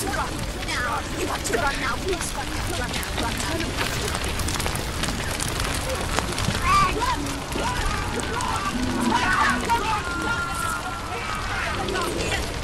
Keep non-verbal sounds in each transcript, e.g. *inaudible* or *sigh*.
to run now. You have to run now. Please run now. Run now. Run now. Run now. Run now. Run now.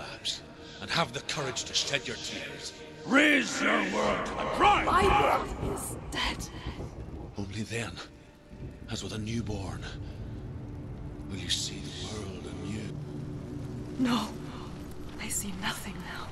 Collapse. And have the courage to shed your tears. Raise your world to the pride! My world is dead. Only then, as with a newborn, will you see the world anew. No. I see nothing now.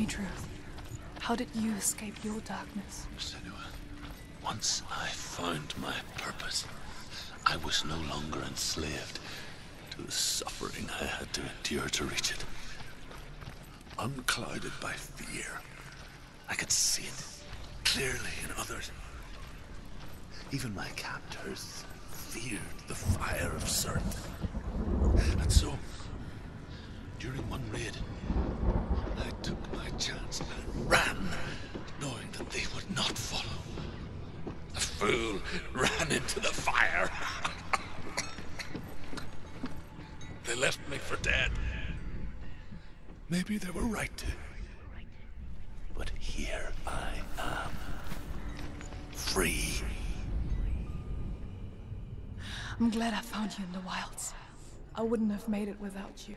Me truth. How did you escape your darkness? Senua, once I found my purpose, I was no longer enslaved to the suffering I had to endure to reach it. Unclouded by fear, I could see it clearly in others. Even my captors feared the fire of Surt. And so, during one raid, I took my chance and ran, knowing that they would not follow. The fool ran into the fire. *laughs* they left me for dead. Maybe they were right. But here I am. Free. I'm glad I found you in the wilds. I wouldn't have made it without you.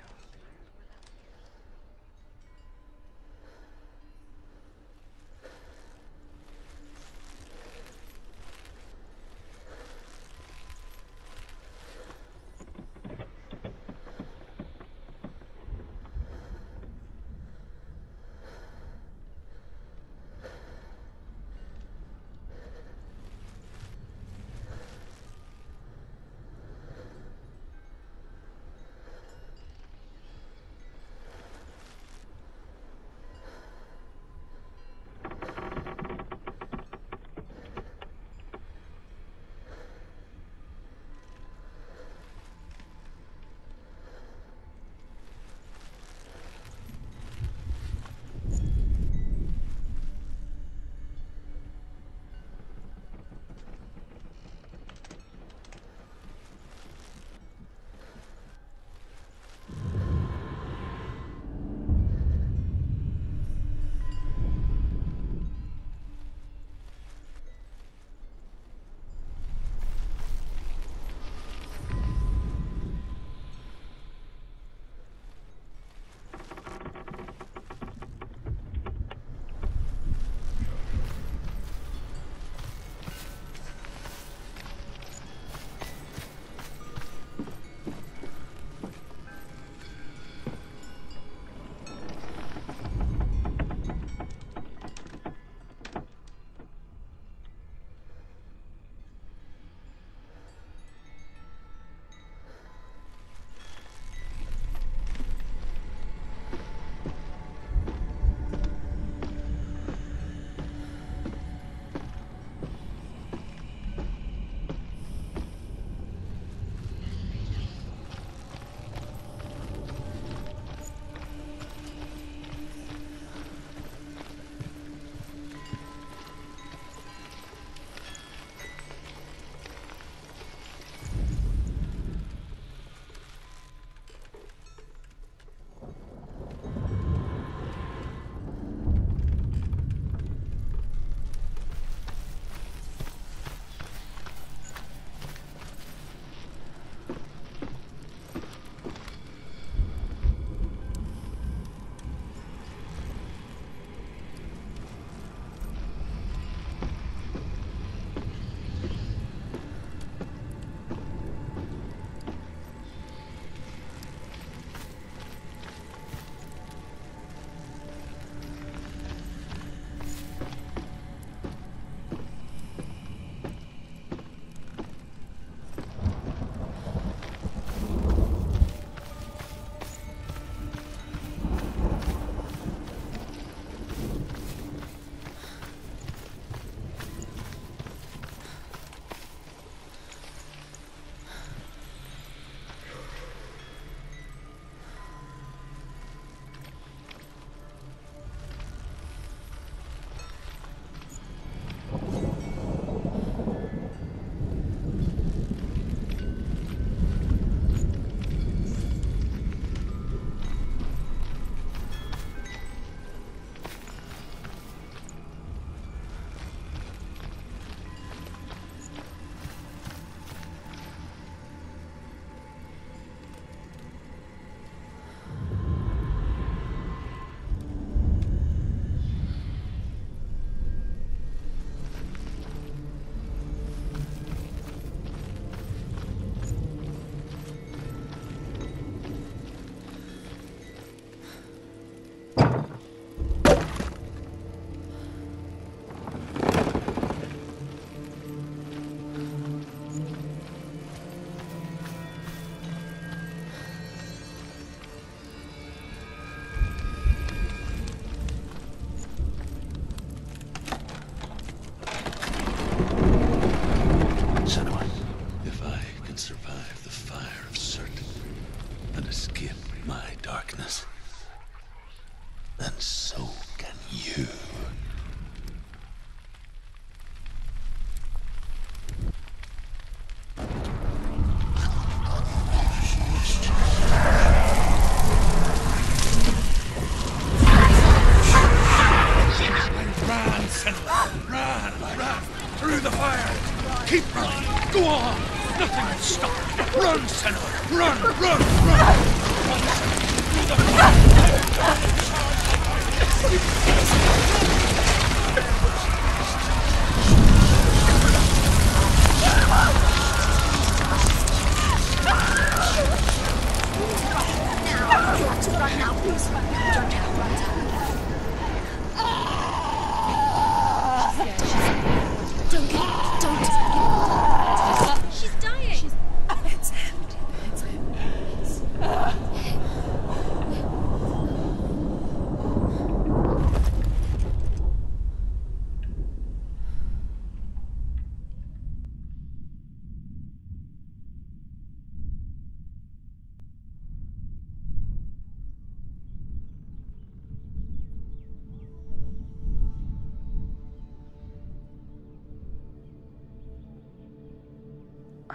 Cinema.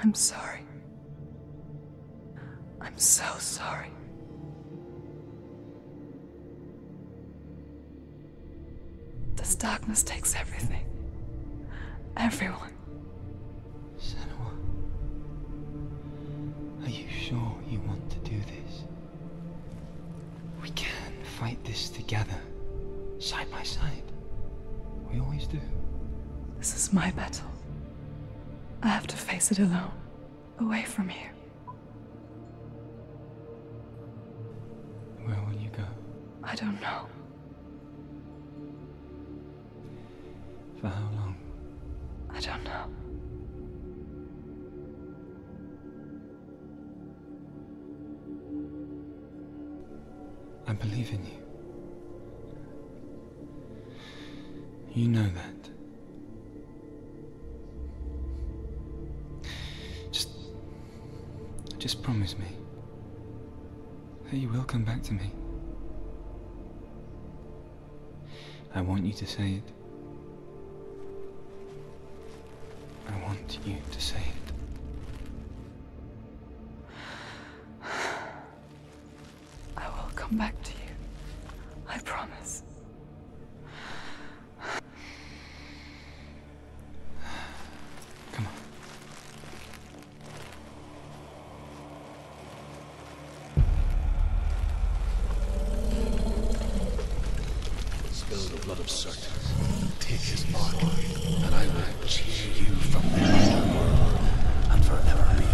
I'm sorry. I'm so sorry. This darkness takes everything. Everyone. Senua, are you sure you want to do this? We can fight this together, side by side. We always do. This is my battle. I have to face it alone, away from here. Where will you go? I don't know. For how long? I don't know. I believe in you. You know that. Just promise me that you will come back to me. I want you to say it. I want you to say it. Blood of Surt. Take his mark, and I will cheer you from the underworld and forever be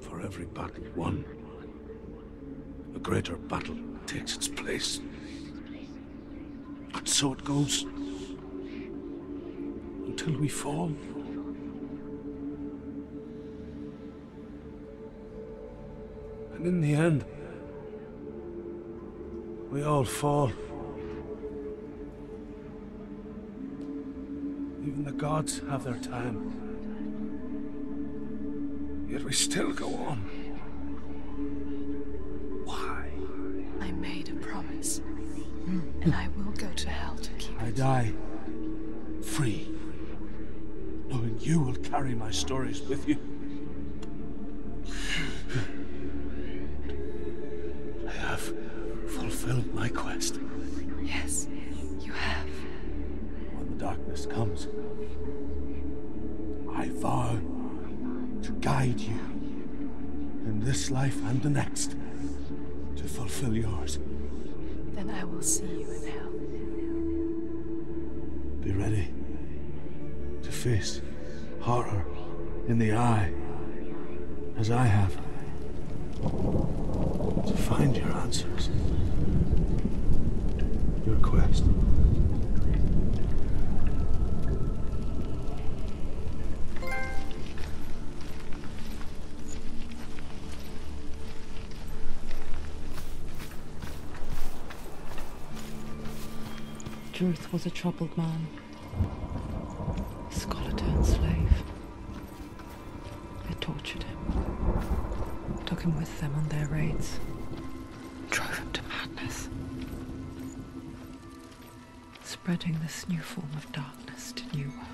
For every battle won, a greater battle takes its place. And so it goes. Until we fall. And in the end, we all fall. Even the gods have their time. Yet we still go on. Why? I made a promise. And I will go to hell to keep I it. die free, knowing you will carry my stories with you. This life and the next to fulfill yours. Then I will see you in hell. Be ready to face horror in the eye, as I have. To find your answers. Your quest. Druth was a troubled man. A scholar turned slave. They tortured him. Took him with them on their raids. Drove him to madness. Spreading this new form of darkness to new worlds.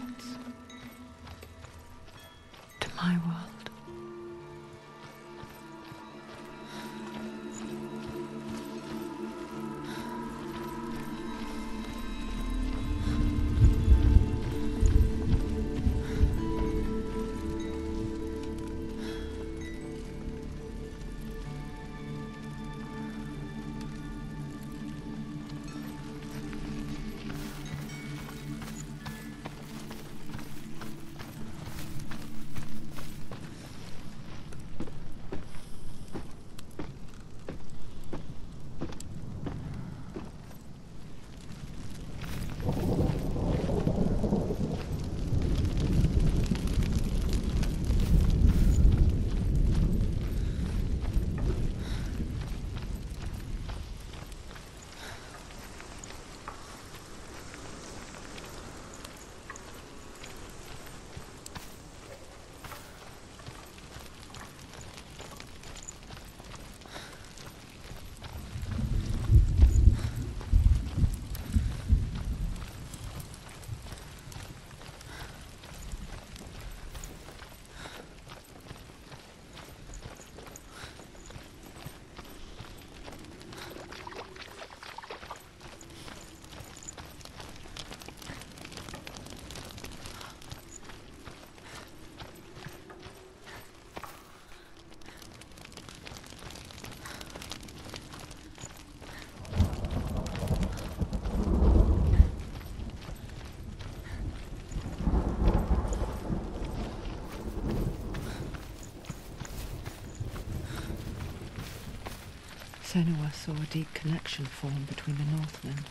Senua saw a deep connection form between the Northmen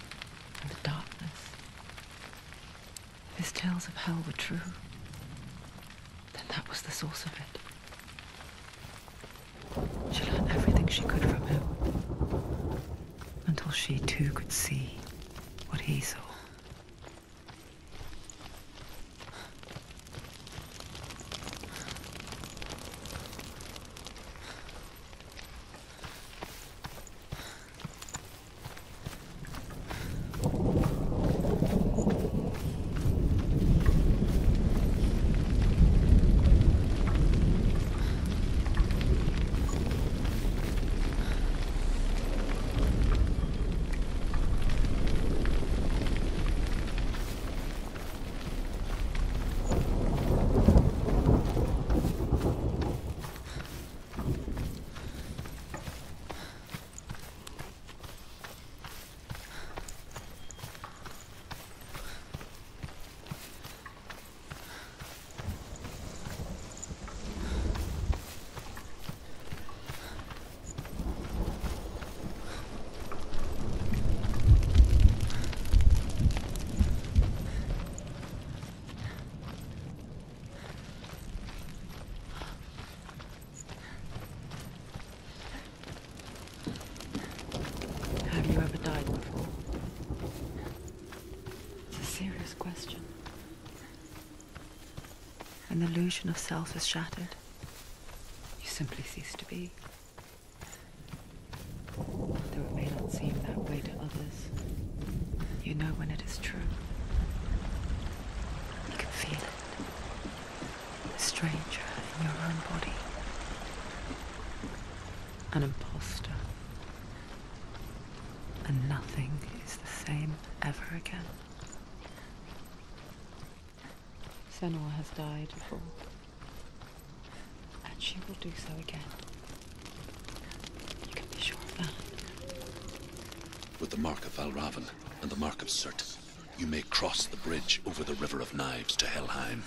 and the darkness. If his tales of hell were true, then that was the source of it. She learned everything she could from him, until she too could see what he saw. Illusion of self is shattered, you simply cease to be. Though it may not seem that way to others, you know when it is true. You can feel it. A stranger in your own body. An imposter. And nothing is the same ever again. Senua has died before. And she will do so again. You can be sure of that. With the mark of Valravn and the mark of Surt, you may cross the bridge over the River of Knives to Helheim.